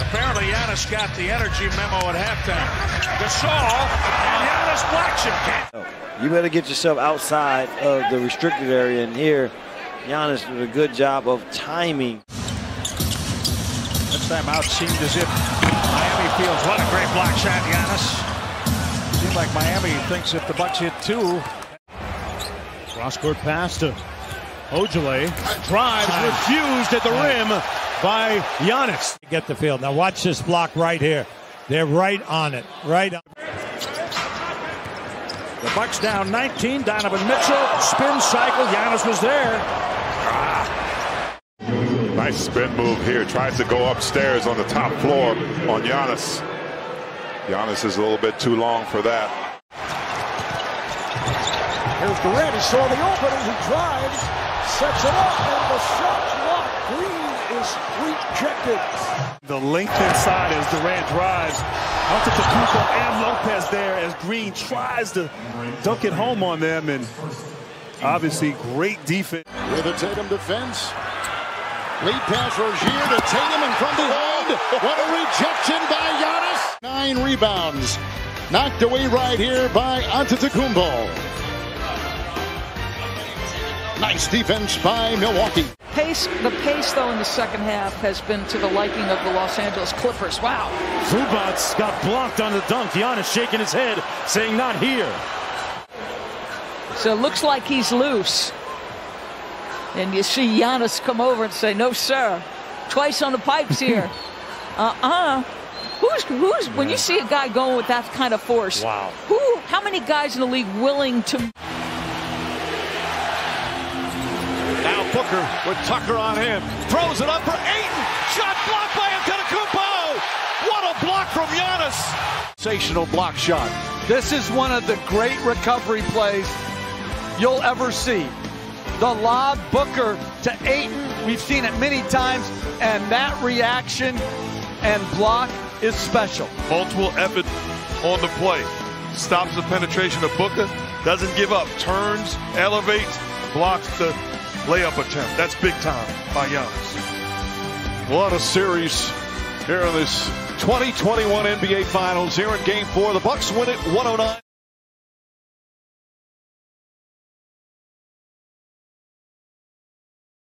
Apparently, Giannis got the energy memo at halftime. Gasol and Giannis blocks him. Oh, you better get yourself outside of the restricted area. And here, Giannis did a good job of timing. This time out seemed as if Miami feels what a great block shot, Giannis. Seemed like Miami thinks if the Bucks hit two. Cross court pass to Ojeleye. Drives refused at the rim by Giannis. Get the field. Now watch this block right here. They're right on it. Right on. The Bucks down 19. Donovan Mitchell spin cycle. Giannis was there. Ah. Nice spin move here. Tries to go upstairs on the top floor on Giannis. Giannis is a little bit too long for that. Here's Durant. He saw the opening. He drives, sets it up, and the shot blocked. Green is rejected. The length inside as Durant drives. Antetokounmpo and Lopez there as Green tries to dunk it home on them. And obviously great defense. With a Tatum defense. Lead pass Rozier to Tatum and from behind. What a rejection by Giannis. Nine rebounds. Knocked away right here by Antetokounmpo. Nice defense by Milwaukee. Pace, the pace, though, in the second half has been to the liking of the Los Angeles Clippers. Wow. Zubac got blocked on the dunk. Giannis shaking his head, saying not here. So it looks like he's loose. And you see Giannis come over and say, no, sir. Twice on the pipes here. uh-uh. Who's, who's, when you see a guy going with that kind of force, wow. who, how many guys in the league willing to Now Booker with Tucker on him. Throws it up for Ayton. Shot blocked by Antetokounmpo. What a block from Giannis. Sensational block shot. This is one of the great recovery plays you'll ever see. The lob Booker to Ayton. We've seen it many times, and that reaction and block is special. Multiple effort on the play. Stops the penetration of Booker. Doesn't give up. Turns, elevates, blocks the layup attempt. That's big time by Giannis. What a series here in this 2021 NBA Finals here in Game 4. The Bucks win it 109.